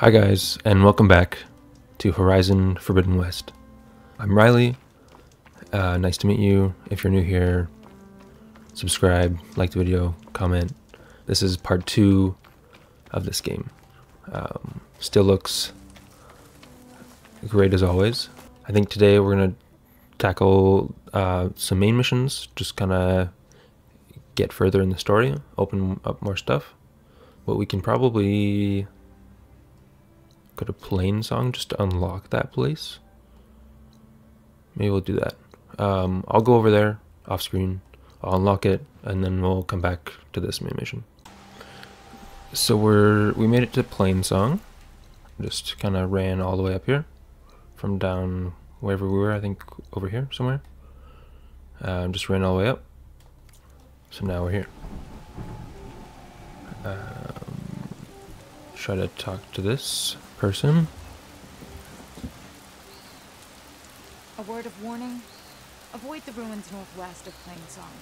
Hi, guys, and welcome back to Horizon Forbidden West. I'm Riley. Uh, nice to meet you. If you're new here, subscribe, like the video, comment. This is part two of this game. Um, still looks great as always. I think today we're going to tackle uh, some main missions, just kind of get further in the story, open up more stuff. But we can probably go to Plainsong just to unlock that place. Maybe we'll do that. Um, I'll go over there off screen, I'll unlock it, and then we'll come back to this main mission. So we're we made it to Plainsong. Just kind of ran all the way up here from down wherever we were. I think over here somewhere. Um, just ran all the way up. So now we're here. Um, try to talk to this person. A word of warning? Avoid the ruins northwest of Plainsong.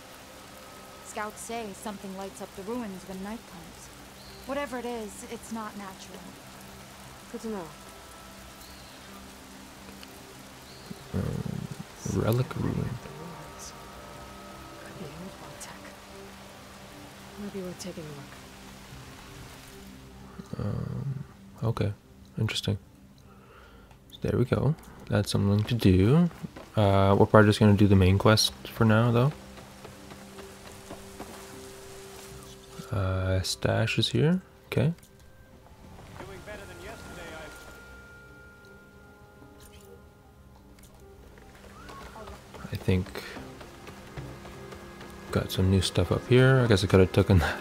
Scouts say something lights up the ruins when night comes. Whatever it is, it's not natural. Good to know. Um, relic ruin. Could be old vault tech. Might be worth taking a look. Um, okay, interesting. There we go. That's something to do. Uh, we're probably just gonna do the main quest for now, though. Uh, stash is here. Okay. I think got some new stuff up here. I guess I could have taken that.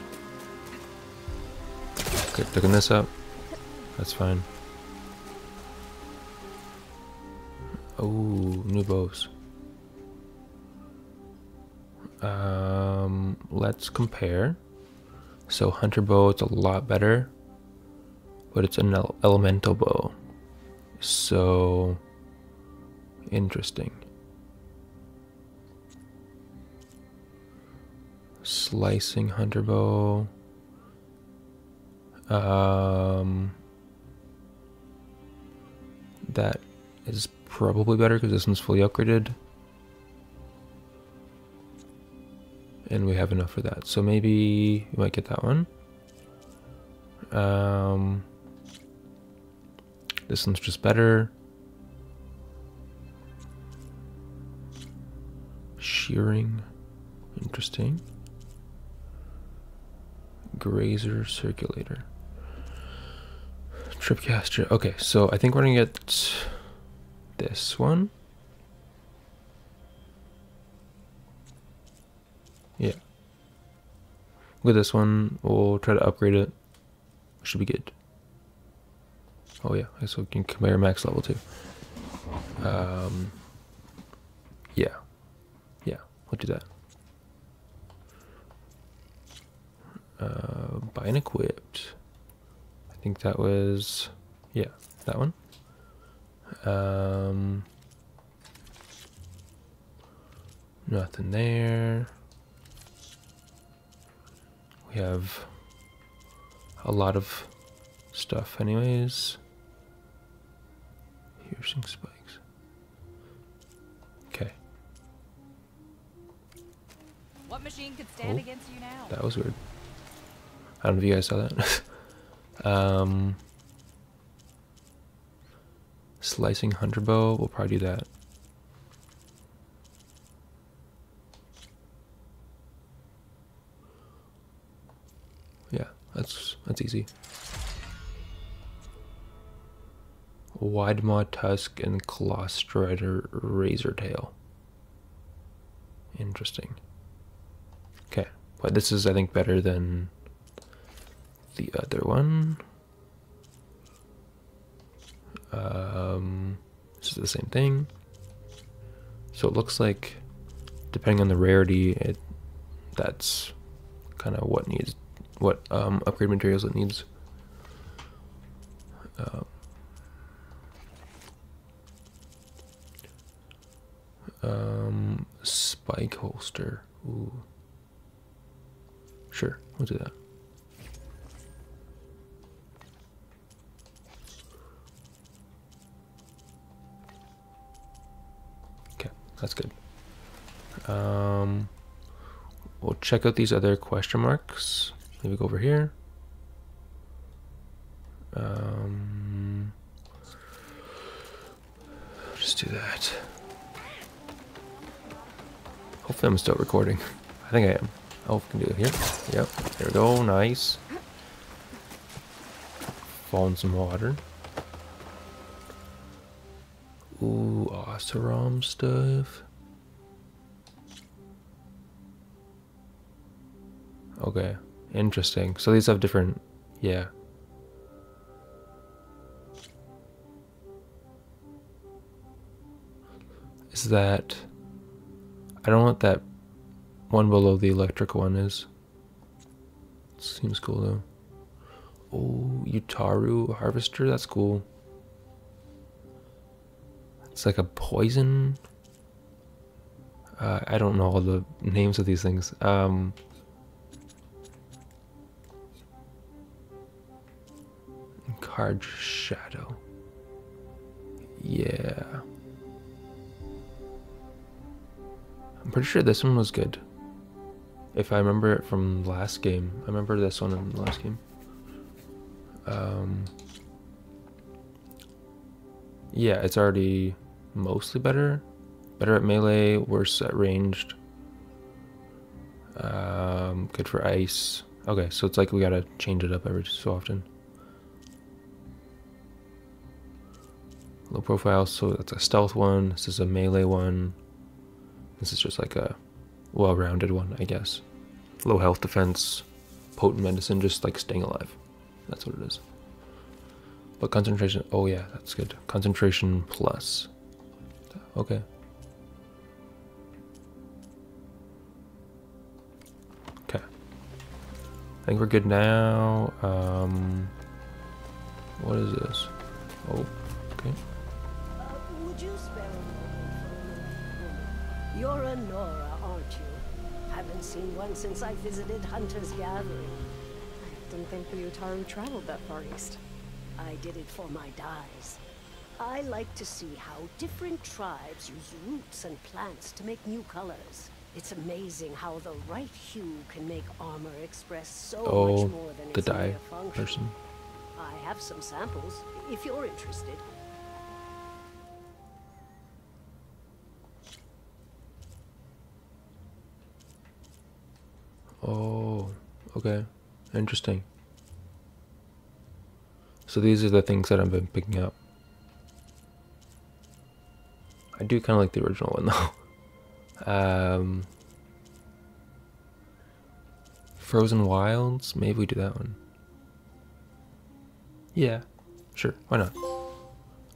Could have taken this up. That's fine. Bows. Um, let's compare. So hunter bow, it's a lot better, but it's an el elemental bow. So interesting. Slicing hunter bow. Um, that is probably better because this one's fully upgraded. And we have enough for that. So maybe we might get that one. Um, this one's just better. Shearing. Interesting. Grazer circulator. Tripcaster. Okay, so I think we're gonna get this one. Yeah. With this one, we'll try to upgrade it. Should be good. Oh yeah, I guess we can compare max level too. Um, yeah, yeah, we'll do that. Uh, buy and equipped. I think that was, yeah, that one. Um, nothing there. We have a lot of stuff, anyways. Piercing spikes. Okay, What machine could stand Oh. against you now? that was weird. I don't know if you guys saw that. um, slicing hunter bow. We'll probably do that. Yeah, that's that's easy. Wide maw tusk and claw strider razor tail. Interesting. Okay, but this is I think better than the other one. Um, this is the same thing. So it looks like, depending on the rarity, it that's kind of what needs, what um, upgrade materials it needs. Um, um, spike holster. Ooh. Sure, we'll do that. That's good. Um, we'll check out these other question marks. Maybe go over here. Um, just do that. Hopefully I'm still recording. I think I am. Oh, we can do it here. Yep. There we go. Nice. Fall in some water. Ooh, Oseram stuff. Okay, interesting. So these have different, yeah. Is that, I don't know what that one below the electric one is. Seems cool though. Oh, Utaru Harvester, that's cool. It's like a poison. Uh, I don't know all the names of these things. Um, card shadow. Yeah. I'm pretty sure this one was good. If I remember it from last game. I remember this one in the last game. Um, yeah, it's already mostly better. Better at melee, worse at ranged. Um, good for ice. Okay, so it's like we gotta change it up every so often. Low profile, so that's a stealth one. This is a melee one. This is just like a well-rounded one, I guess. Low health defense, potent medicine, just like staying alive. That's what it is. But concentration, oh yeah, that's good. Concentration plus. Okay. Okay. I think we're good now. Um, what is this? Oh, okay. Uh, would you spare a moment for a minute, woman? You're a Nora, aren't you? Haven't seen one since I visited Hunter's Gathering. I didn't think the Utaru traveled that far east. I did it for my dyes. I like to see how different tribes use roots and plants to make new colors. It's amazing how the right hue can make armor express so Oh, much more than the its function. person. I have some samples, if you're interested. Oh, okay. Interesting. So these are the things that I've been picking up. I do kind of like the original one though. Um, Frozen Wilds, maybe we do that one. Yeah, sure, why not?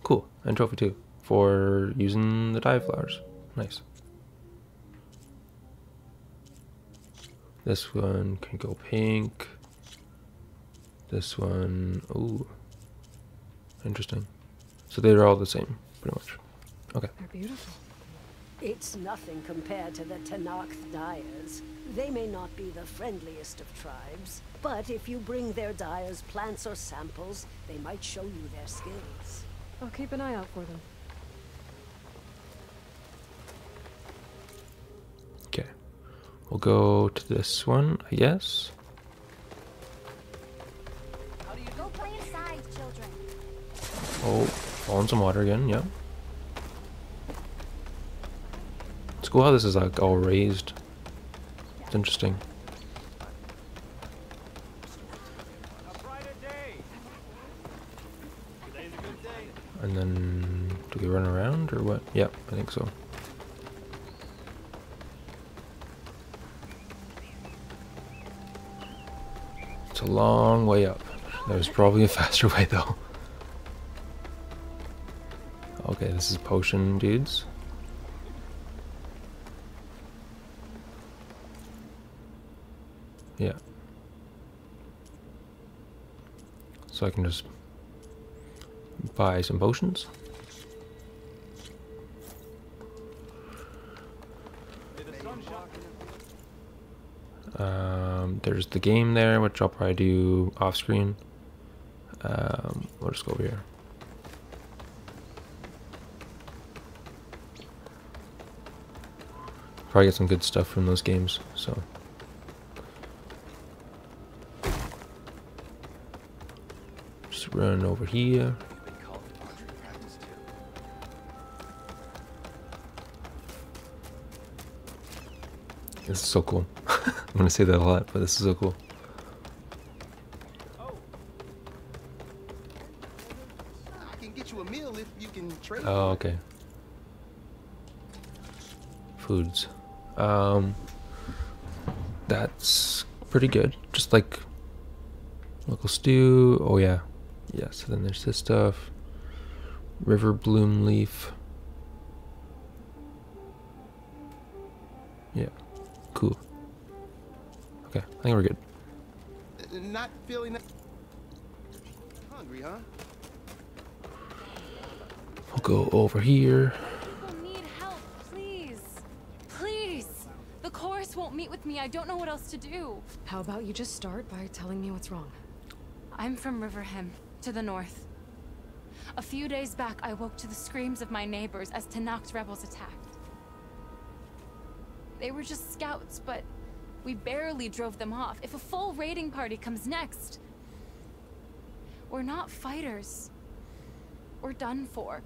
Cool, and trophy too for using the dye flowers. Nice. This one can go pink. This one, ooh, interesting. So they're all the same, pretty much. Okay. They're beautiful. It's nothing compared to the Tenakth dyers. They may not be the friendliest of tribes, but if you bring their dyers plants or samples, they might show you their skills. I'll keep an eye out for them. Okay. We'll go to this one, I guess. Go play inside, children. Oh, fall in some water again, yeah. It's cool how this is like all raised. It's interesting. And then, do we run around or what? Yep, I think so. It's a long way up. There's probably a faster way though. Okay, this is potion dudes. Yeah. So I can just buy some potions. Um, there's the game there, which I'll probably do off screen. Um, we'll just go over here. Probably get some good stuff from those games. So. Run over here. This is so cool. I'm gonna say that a lot, but this is so cool. I can get you a meal if you can trade. Oh, okay. Foods. Um, that's pretty good. Just like local stew. Oh yeah, yeah. So then there's this stuff. River bloom leaf. Yeah, cool. Okay, I think we're good. Not feeling that hungry, huh? We'll go over here. People need help, please. Please. The chorus won't meet with me. I don't know what else to do. How about you just start by telling me what's wrong? I'm from Riverhymn, to the north. A few days back, I woke to the screams of my neighbors as Tenakth's rebels attacked. They were just scouts, but we barely drove them off. If a full raiding party comes next, we're not fighters. We're done for.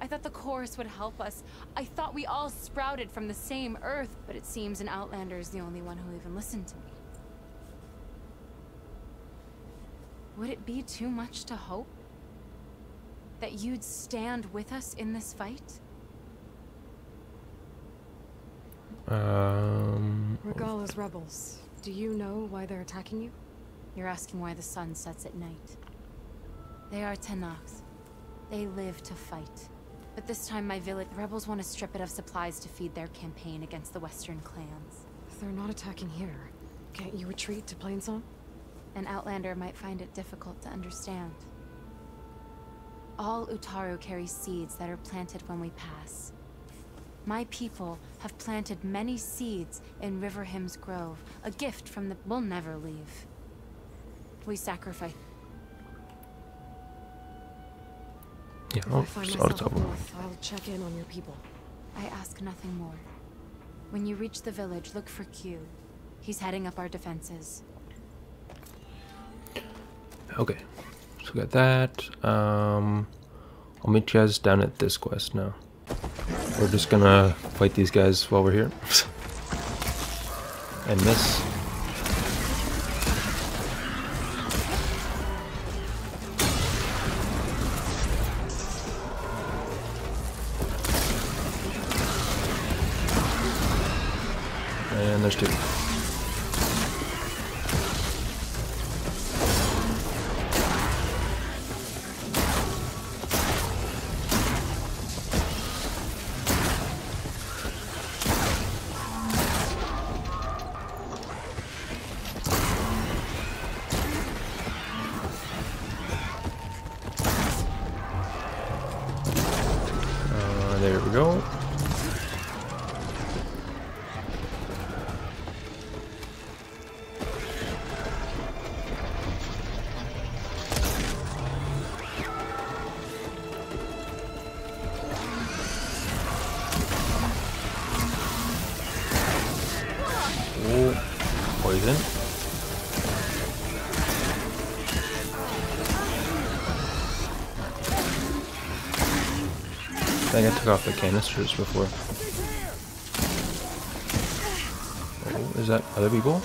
I thought the chorus would help us. I thought we all sprouted from the same earth, but it seems an Outlander is the only one who even listened to me. Would it be too much to hope? That you'd stand with us in this fight? Um, Regalla's rebels. Do you know why they're attacking you? You're asking why the sun sets at night. They are Tenakth. They live to fight. But this time my village, the rebels want to strip it of supplies to feed their campaign against the western clans. They're not attacking here, can't you retreat to Plainsong? An outlander might find it difficult to understand. All Utaru carry seeds that are planted when we pass. My people have planted many seeds in Riverhymn's Grove, a gift from the- We'll never leave. We sacrifice- yeah, If oh, I find out of myself up north, I'll check in on your people. I ask nothing more. When you reach the village, look for Q. He's heading up our defenses. Okay, so we got that. Um, I'll meet you guys down at this quest now. We're just gonna fight these guys while we're here. and miss. And there's two. Think I took off the canisters before. Oh, is that other people?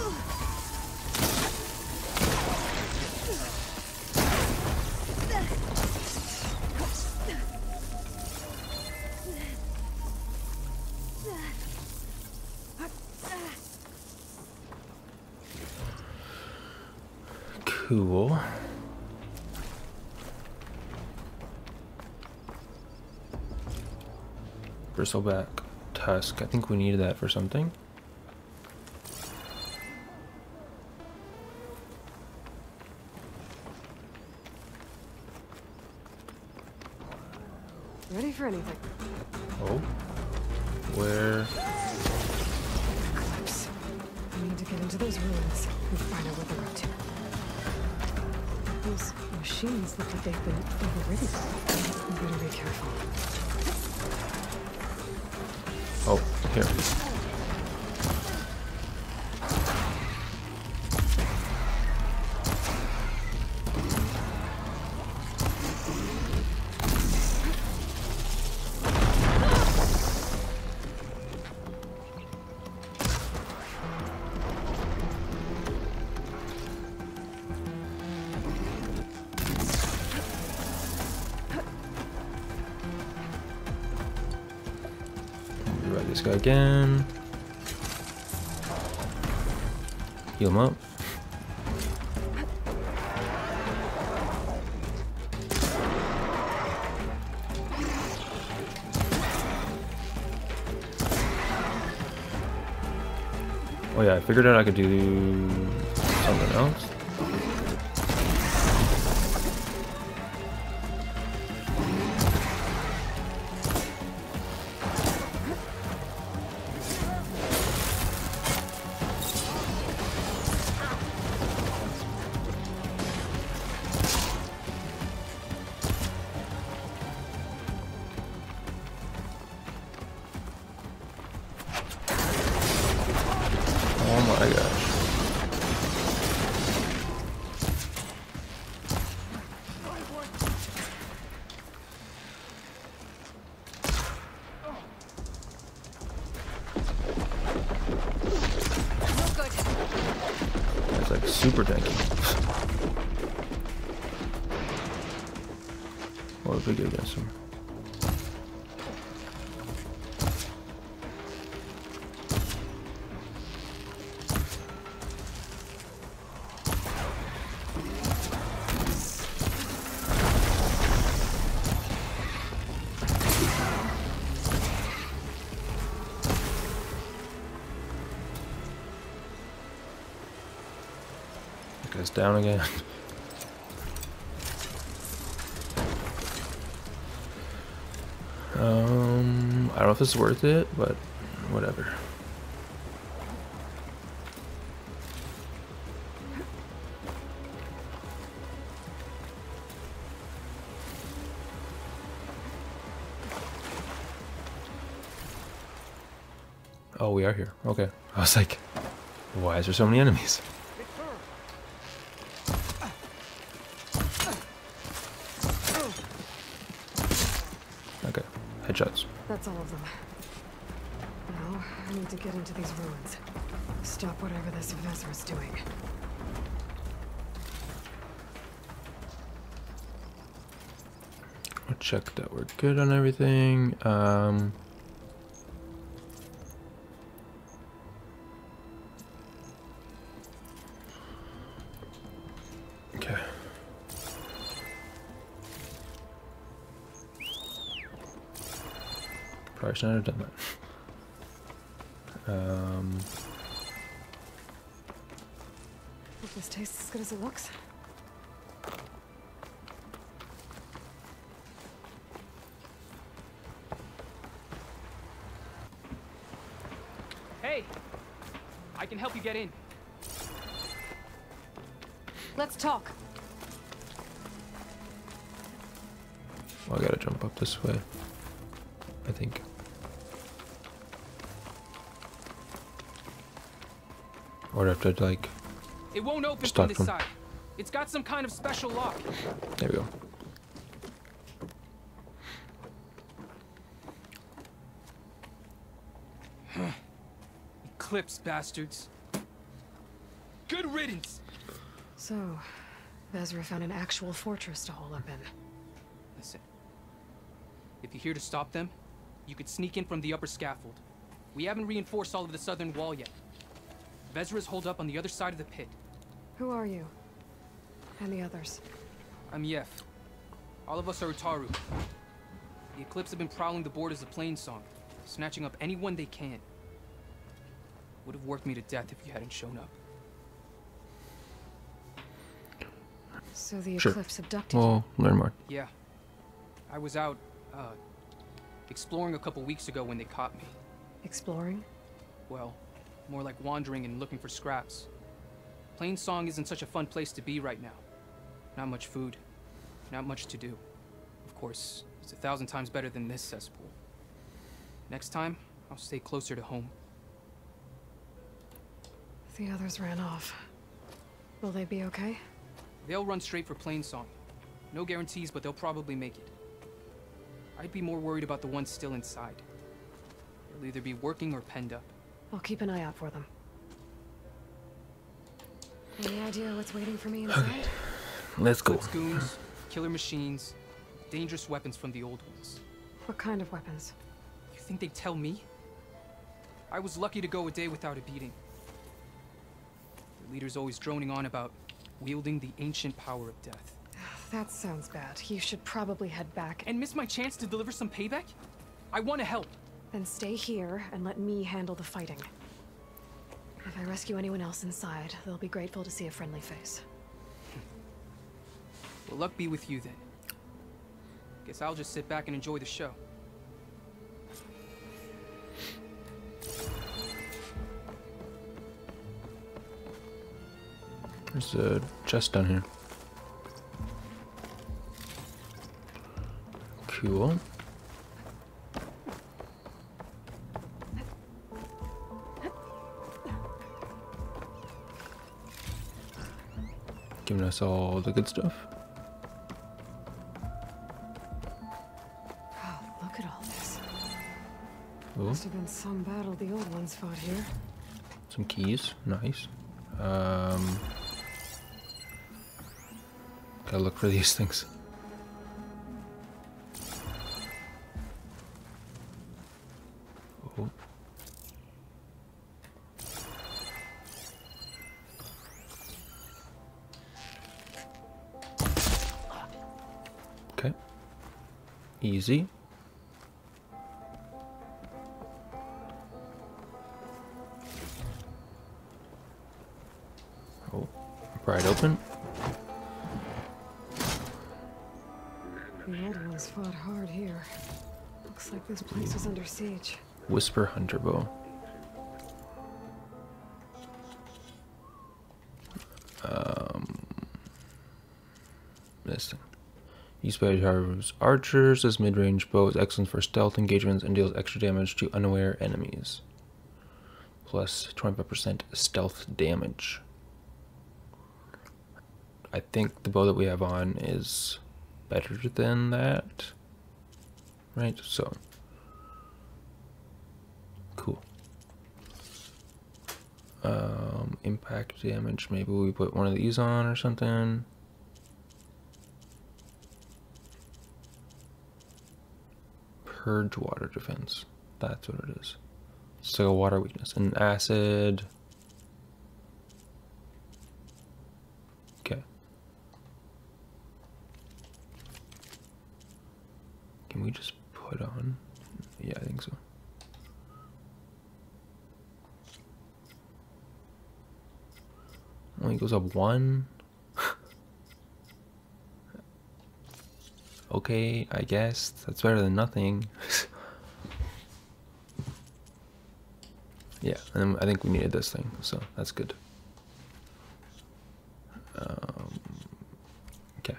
Cool. Bristleback tusk. I think we needed that for something. This guy again. Heal him up. Oh yeah, I figured out I could do something else. Super tanky. What if we go against him? Down again. um, I don't know if it's worth it, but whatever. Oh, we are here. Okay. I was like, why is there so many enemies? Headshots. That's all of them. Now, I need to get into these ruins. Stop whatever this Vezra's doing. I'll check that we're good on everything. Um, Probably should not have done that. Um, Hope this tastes as good as it looks. Hey! I can help you get in. Let's talk. well, I gotta jump up this way. I think. Or do I have to like It won't open Stop from this them. side. It's got some kind of special lock. There we go. Eclipse bastards. Good riddance! So, Vezra found an actual fortress to hole up in. Listen. If you're here to stop them, you could sneak in from the upper scaffold. We haven't reinforced all of the southern wall yet. Vezra's holed up on the other side of the pit. Who are you? And the others? I'm Yef. All of us are Utaru. The Eclipse have been prowling the borders of Plainsong, snatching up anyone they can. Would have worked me to death if you hadn't shown up. So the Sure. Eclipse abducted you? Well, learn more. Yeah. I was out, uh, exploring a couple weeks ago when they caught me. Exploring? Well, more like wandering and looking for scraps. Plainsong isn't such a fun place to be right now. Not much food, not much to do. Of course, it's a thousand times better than this cesspool. Next time, I'll stay closer to home. The others ran off. Will they be okay? They'll run straight for Plainsong. No guarantees, but they'll probably make it. I'd be more worried about the ones still inside. They'll either be working or penned up. I'll keep an eye out for them. Any idea what's waiting for me inside? Let's go. Clips goons, killer machines, dangerous weapons from the old ones. What kind of weapons? You think they'd tell me? I was lucky to go a day without a beating. The leader's always droning on about wielding the ancient power of death. That sounds bad. You should probably head back and And miss my chance to deliver some payback? I want to help. Then stay here and let me handle the fighting. If I rescue anyone else inside, they'll be grateful to see a friendly face. Well, luck be with you then. Guess I'll just sit back and enjoy the show. There's a chest down here. Cool. Giving us all the good stuff. Oh, look at all this. Ooh, Must have been some battle the old ones fought here. some keys. Nice. Um, gotta look for these things. Easy. Oh, pried open. The old ones fought hard here. Looks like this place is under siege. Whisper Hunter Bow. By Haru's archers, this mid-range bow is excellent for stealth engagements and deals extra damage to unaware enemies. Plus 25% stealth damage. I think the bow that we have on is better than that. Right, so Cool. Um, impact damage. Maybe we put one of these on or something. Purge water defense. That's what it is. So water weakness. And acid. Okay. Can we just put on? Yeah, I think so. Only goes up one. Okay, I guess that's better than nothing. yeah, and I think we needed this thing, so that's good. Um, okay.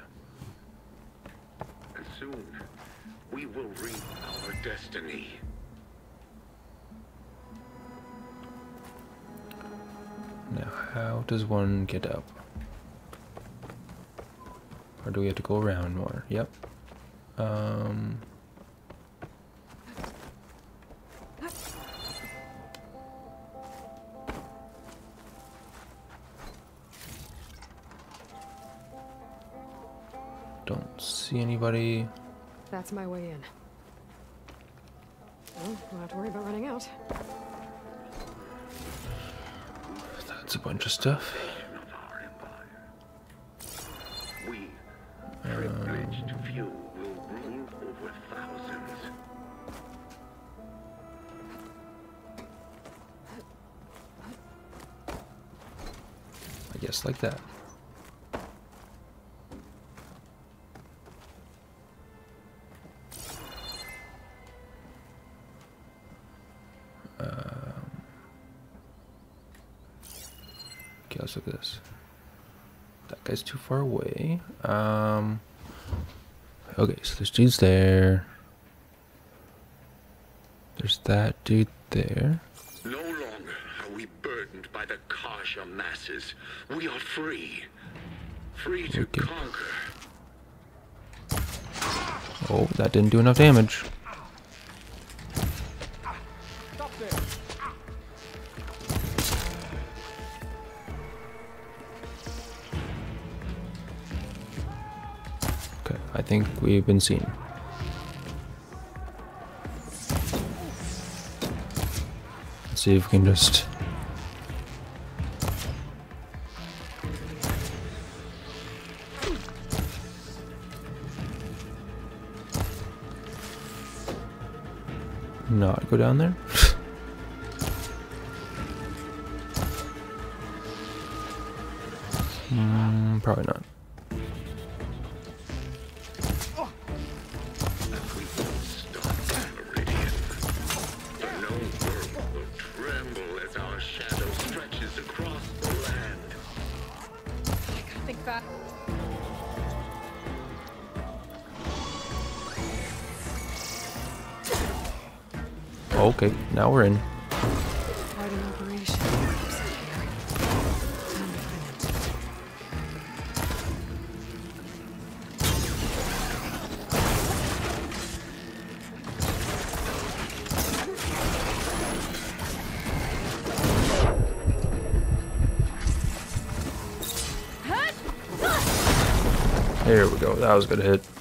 Soon, we will reap our destiny. Now, how does one get up? Or do we have to go around more? Yep. Um. Don't see anybody. That's my way in. Well, don't have to worry about running out. That's a bunch of stuff. Like that. Um, okay, let's look at this. That guy's too far away. Um, okay, so there's dudes there. There's that dude there. The Kasha masses. We are free. Free to Okay. conquer. Oh, that didn't do enough damage. Okay, I think we've been seen. Let's see if we can just. Not go down there. Hmm, probably not. Okay, now we're in. There we go. That was a good hit.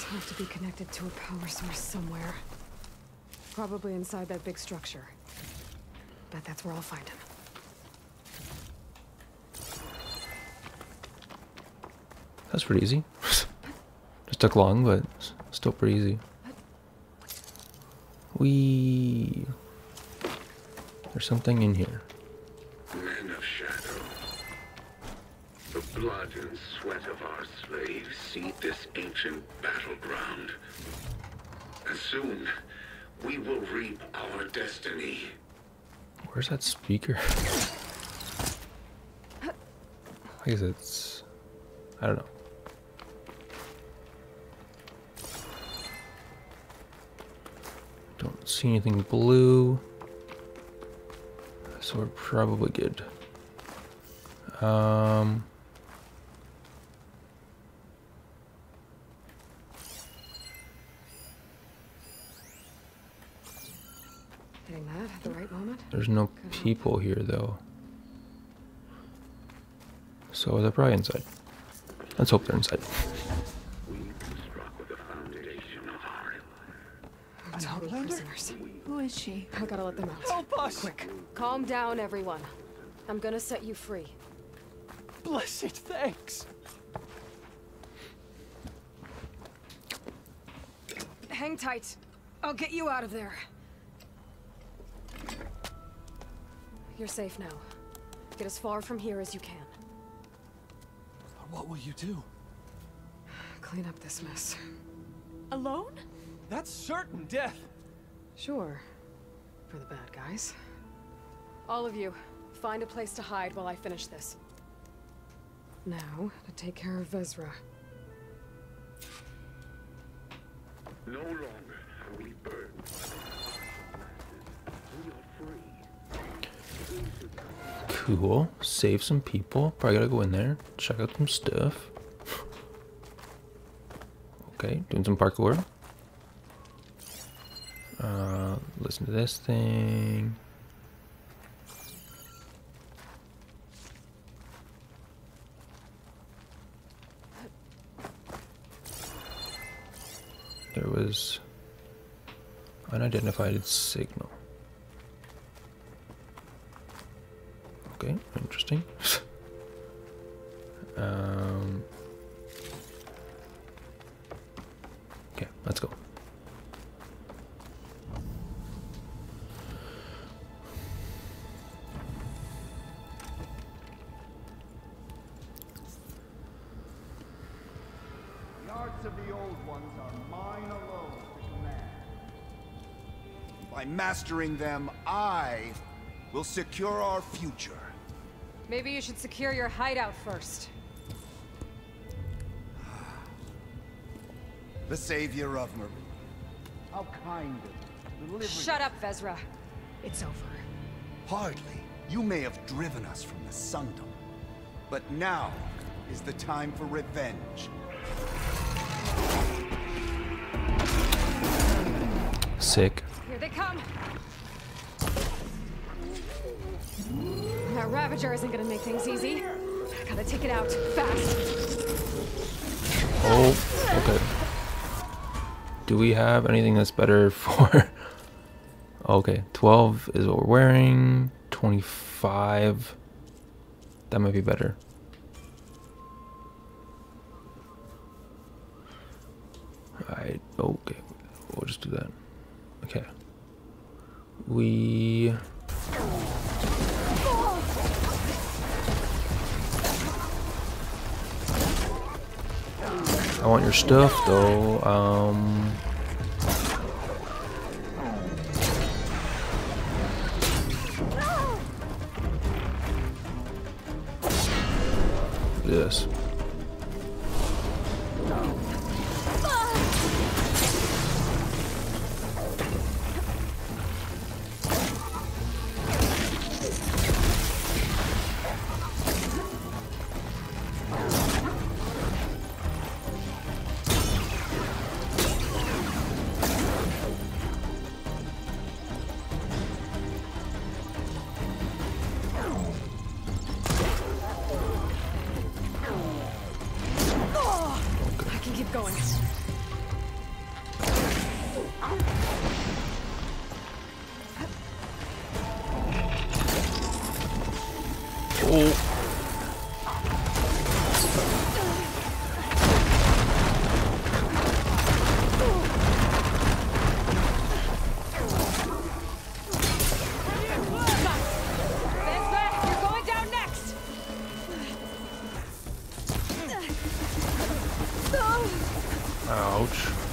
Speakers have to be connected to a power source somewhere. Probably inside that big structure. Bet that's where I'll find him. That's pretty easy. Just took long, but still pretty easy. We. There's something in here. Blood and sweat of our slaves seed this ancient battleground. And soon, we will reap our destiny. Where's that speaker? I guess it's. I don't know. Don't see anything blue. So we're probably good. Um. Hitting that at the right moment? There's no people here though. So they're probably inside. Let's hope they're inside. We struck with the foundation of our Total prisoners. Who is she? I gotta let them out. Oh, Help us! Quick. Calm down, everyone. I'm gonna set you free. Blessed thanks! Hang tight. I'll get you out of there. You're safe now. Get as far from here as you can. But What will you do? Clean up this mess. Alone? That's certain death! Sure. For the bad guys. All of you, find a place to hide while I finish this. Now, to take care of Vezra. No longer are we burdened Cool. Save some people. Probably gotta go in there. Check out some stuff. Okay, doing some parkour. Uh, listen to this thing. There was unidentified signal. Okay, interesting. Um, okay, let's go. The arts of the old ones are mine alone to command. By mastering them, I will secure our future. Maybe you should secure your hideout first. The savior of Meridian. How kind of you. Shut up, Vezra. It's over. Hardly. You may have driven us from the Sundom. But now is the time for revenge. Sick. Here they come. Ravager isn't gonna make things easy. I Gotta take it out, fast. Oh, okay. Do we have anything that's better for... okay, 12 is what we're wearing. 25. That might be better. Alright, okay. We'll just do that. Okay. We... I want your stuff though. Um.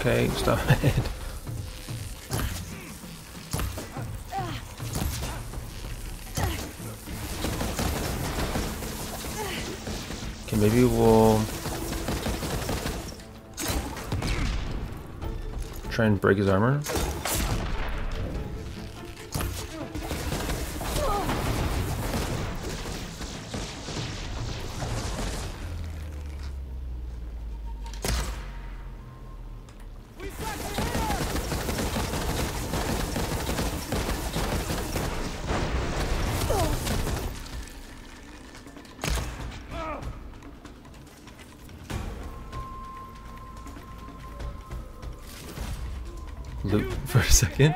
Okay, stop it. Okay, maybe we'll try and break his armor. for a second.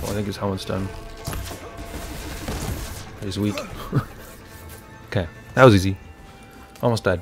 I think his helmet's done. He's weak. okay, that was easy. Almost died.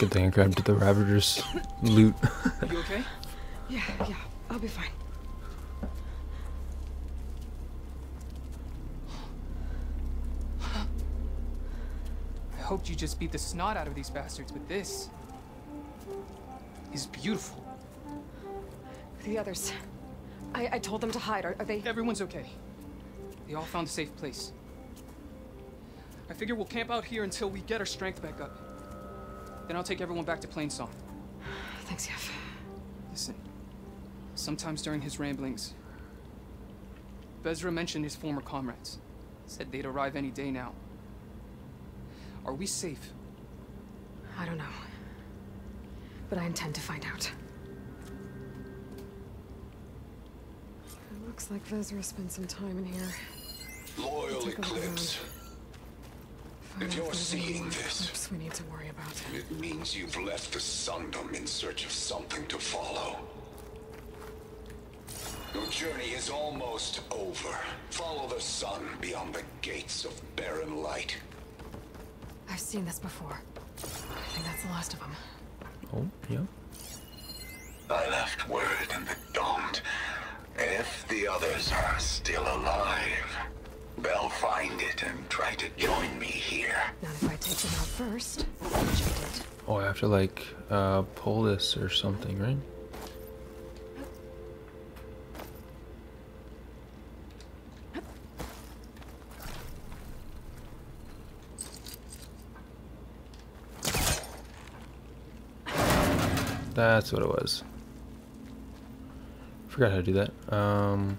Good thing I grabbed the Ravager's loot. You okay? Yeah, yeah, I'll be fine. I hoped you just beat the snot out of these bastards, but this is beautiful. The others. I, I told them to hide. Are, are they... Everyone's okay. They all found a safe place. I figure we'll camp out here until we get our strength back up. Then I'll take everyone back to Plainsong. Thanks, Yef. Listen, sometimes during his ramblings, Vezra mentioned his former comrades. Said they'd arrive any day now. Are we safe? I don't know. But I intend to find out. It looks like Vezra spent some time in here. Loyal Take look Eclipse. Find If you're seeing this- Eclipse we need to worry about. It It means you've left the Sundom in search of something to follow. Your journey is almost over. Follow the sun beyond the gates of barren light. I've seen this before. I think that's the last of them. Oh, yeah. I left word in the Daunt. If the others are still alive, they'll find it and try to join me here. Not if I take them out first, which I did. Oh, I have to like uh, pull this or something, right? That's what it was. Forgot how to do that. Um,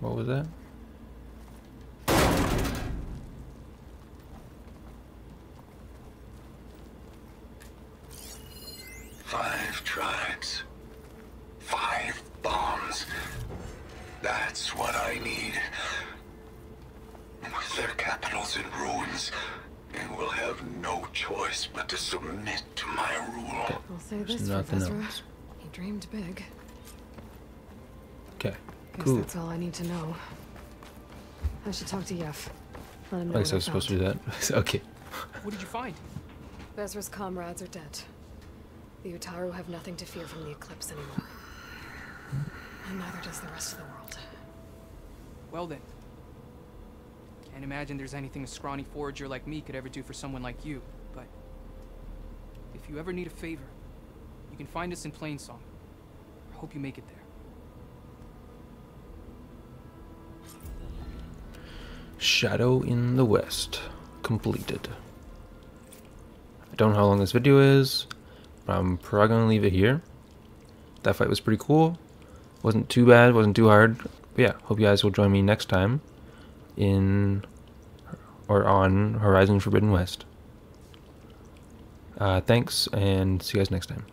what was that? That's what I need. With their capitals in ruins, they will have no choice but to submit to my rule. I'll say There's this for nothing Vezra. else. He dreamed big. Okay, Guess cool. that's all I need to know. I should talk to Yef. Let him know oh, I guess I what was supposed to do that. okay. What did you find? Vezra's comrades are dead. The Utaru have nothing to fear from the Eclipse anymore. And neither does the rest of the world. Well then. Can't imagine there's anything a scrawny forager like me could ever do for someone like you, but if you ever need a favor, you can find us in Plainsong. I hope you make it there. Shadow in the West. Completed. I don't know how long this video is, but I'm probably going to leave it here. That fight was pretty cool. Wasn't too bad, wasn't too hard. Yeah, hope you guys will join me next time in or on Horizon Forbidden West. Uh, thanks, and see you guys next time.